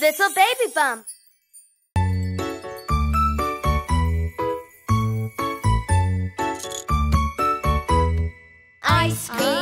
Little Baby Bum. Ice cream.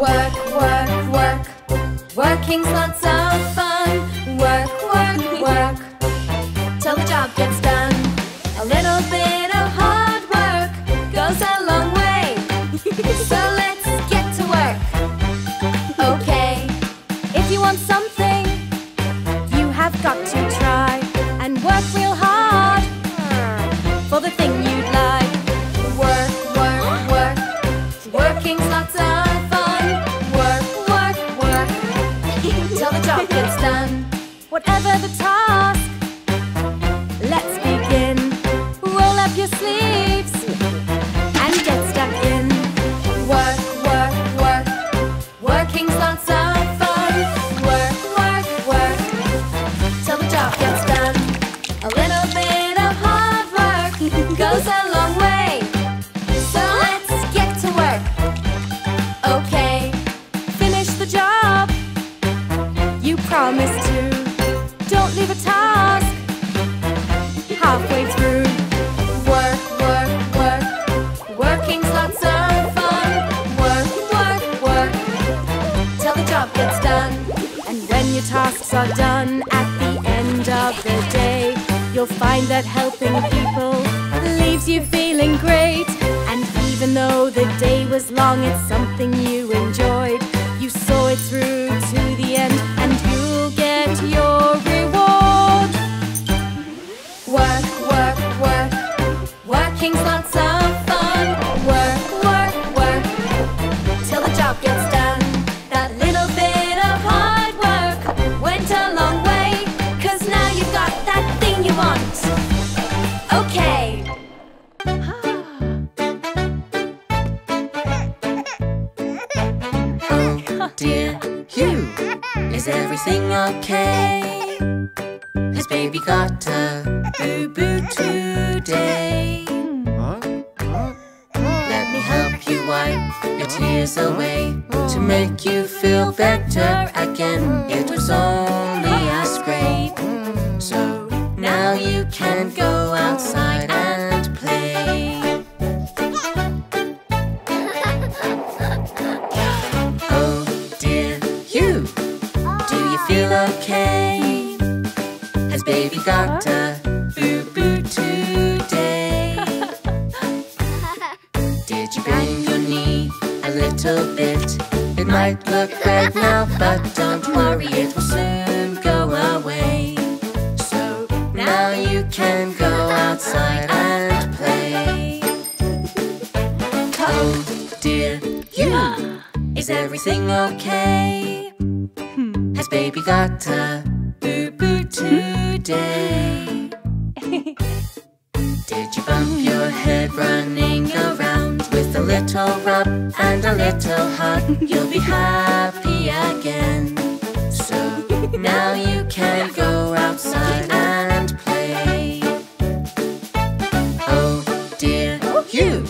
work, work, work. Working's lots of fun. okay. His baby got a boo-boo today. Let me help you wipe your tears away to make you feel better Did you bend your knee a little bit? It might look bad now, but don't worry, it will soon go away. So now you can go outside and play. Oh dear, you! Is everything okay? Has baby got a boo boo today? Did you bump your head running around? little rub and a little hug, you'll be happy again. So now you can go outside and play. Oh dear, you!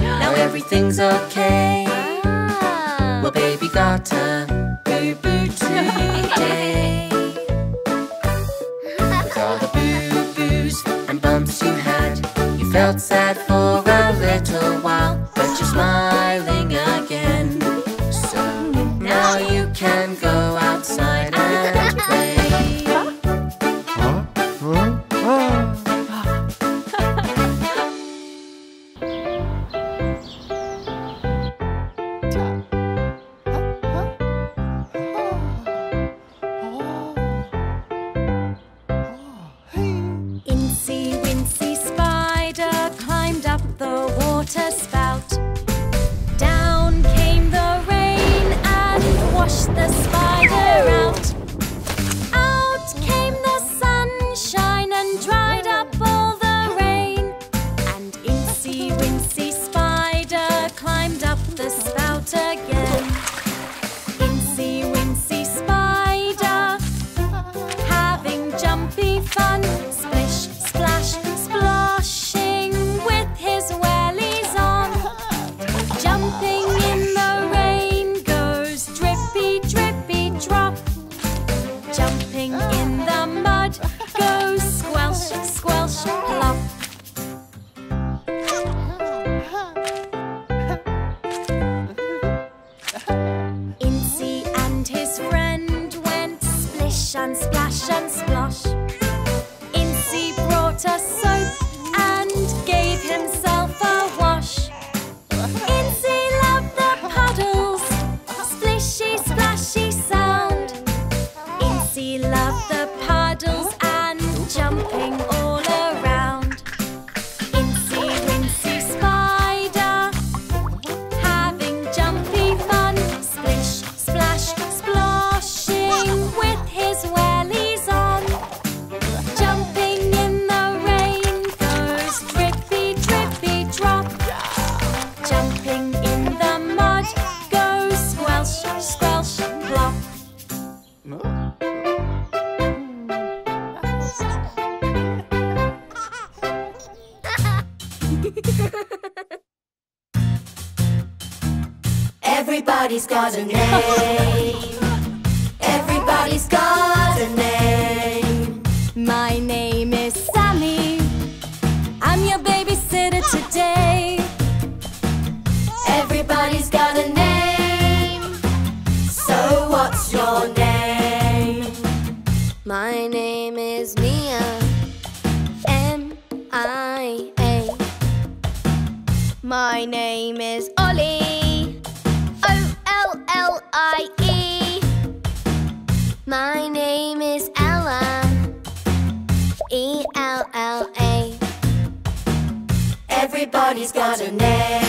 Now everything's okay. Ah. Well, baby got a boo boo today. With all the boo boos and bumps you had, you felt sad for a little while. ます。 맞은 E L L A. Everybody's got a name.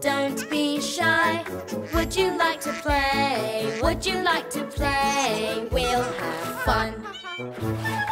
don't be shy. Would you like to play? Would you like to play? We'll have fun.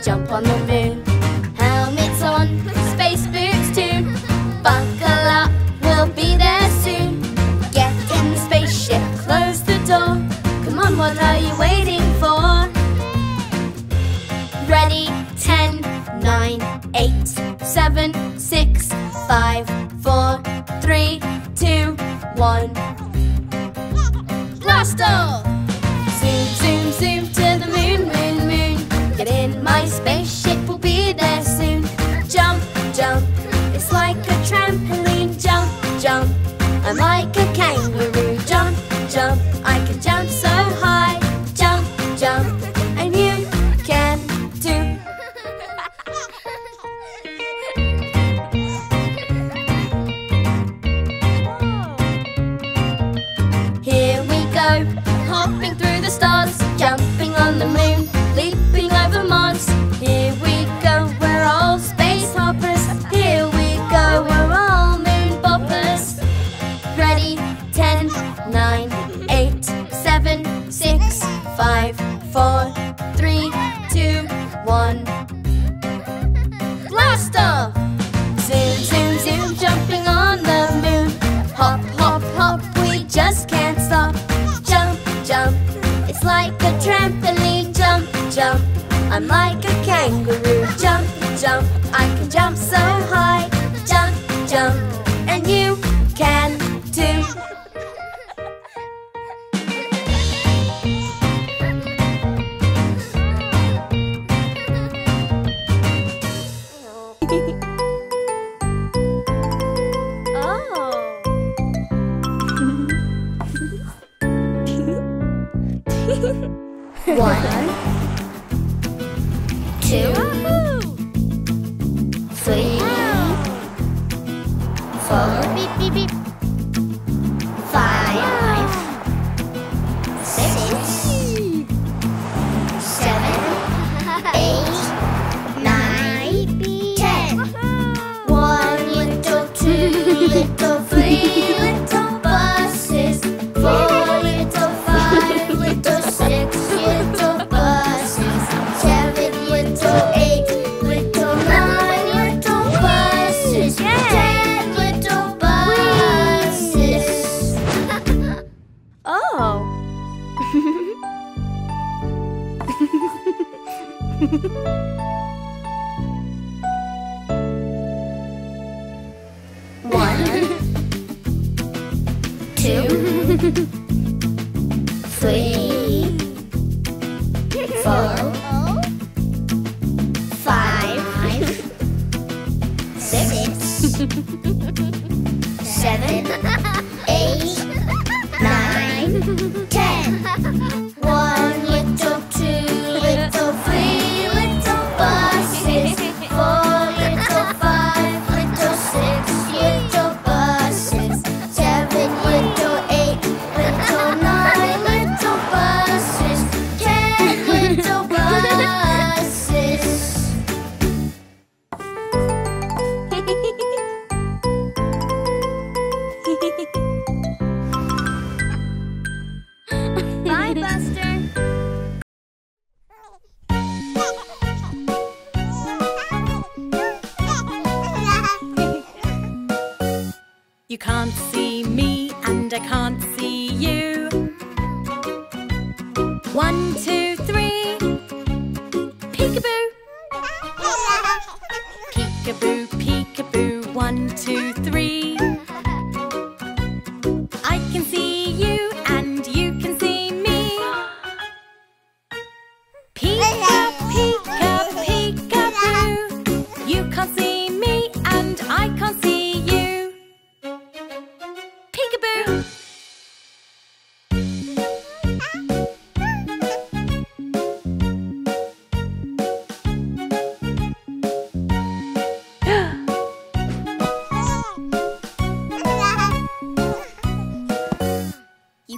jump on the bed.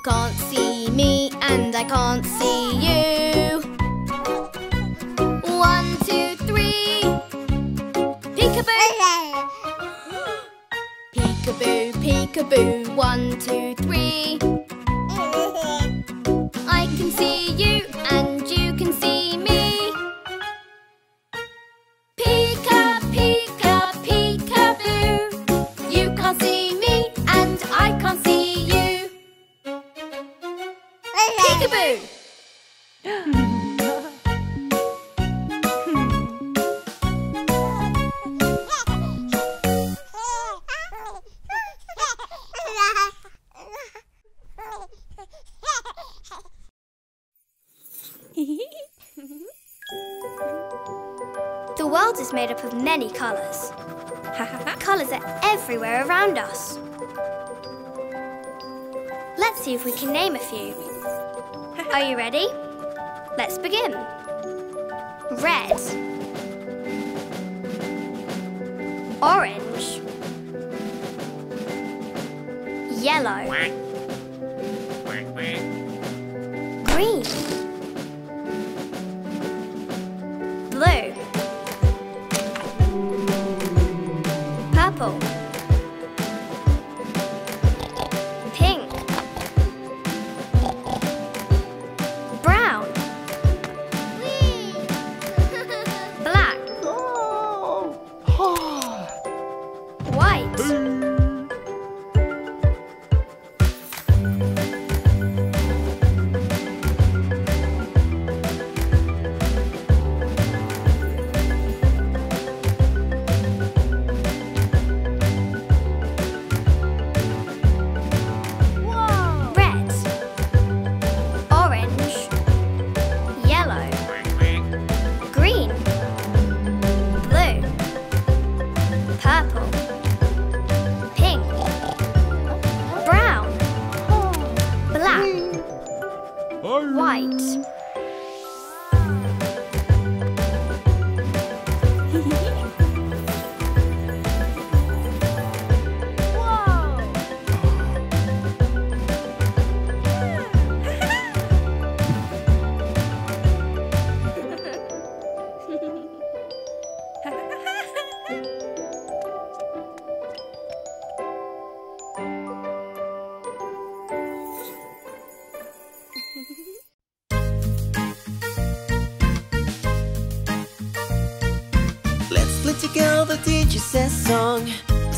can't see me and I can't see you. One, two, three. Peekaboo. peekaboo, peekaboo. One, two, three. The world is made up of many colours. colours are everywhere around us. Let's see if we can name a few. Are you ready? Let's begin. Red. Orange. Yellow.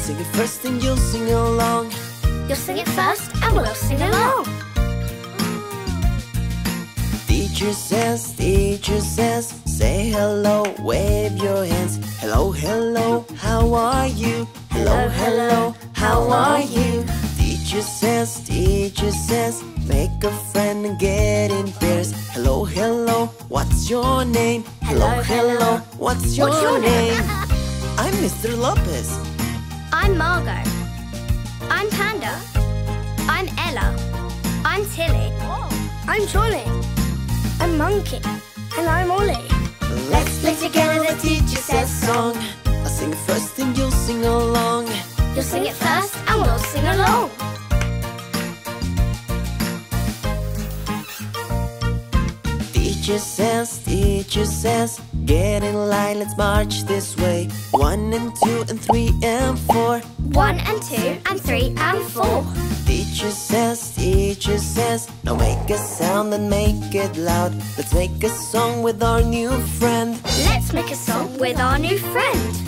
Sing it first and you'll sing along. You'll sing it first and we'll sing along. Teacher says, teacher says, say hello, wave your hands. Hello, hello, how are you? Hello, hello, how are you? Teacher says, teacher says, make a friend and get in pairs. Hello, hello, what's your name? Hello, hello, what's your, What's your name? name? I'm Mr. Lopez. I'm Margot. I'm Panda. I'm Ella. I'm Tilly. I'm Trolley. I'm Monkey. And I'm Ollie. Let's play together the teacher says song. I'll sing it first and you'll sing along. You'll sing it first and we'll sing along. Teacher says, teacher says, get in line, let's march this way. One and two and three and four. One and two and three and four. Teacher says, teacher says, now make a sound and make it loud. Let's make a song with our new friend. Let's make a song with our new friend.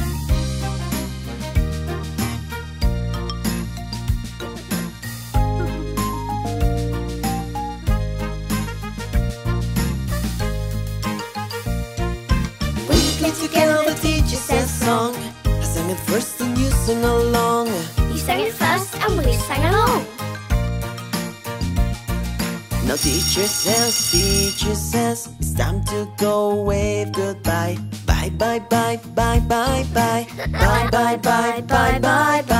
Sang along. Now teacher says, teacher says, it's time to go wave goodbye. Bye bye bye bye bye bye. Bye bye bye bye bye bye.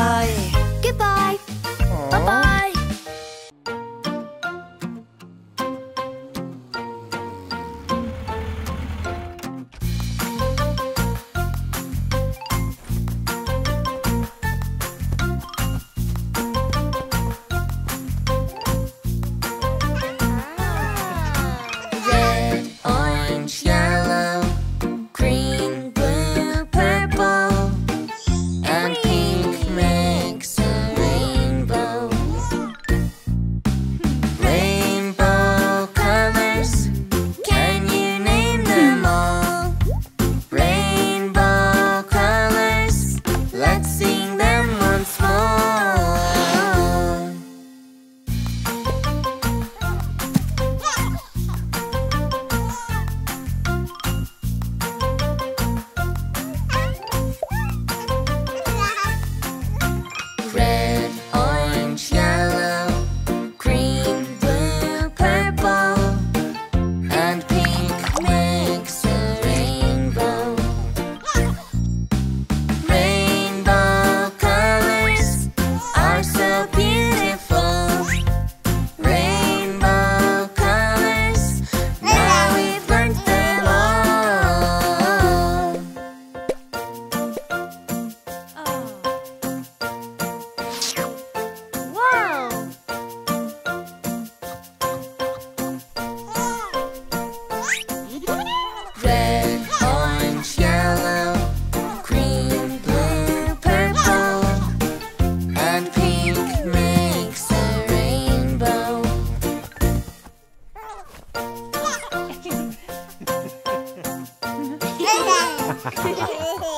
ほうほうほう。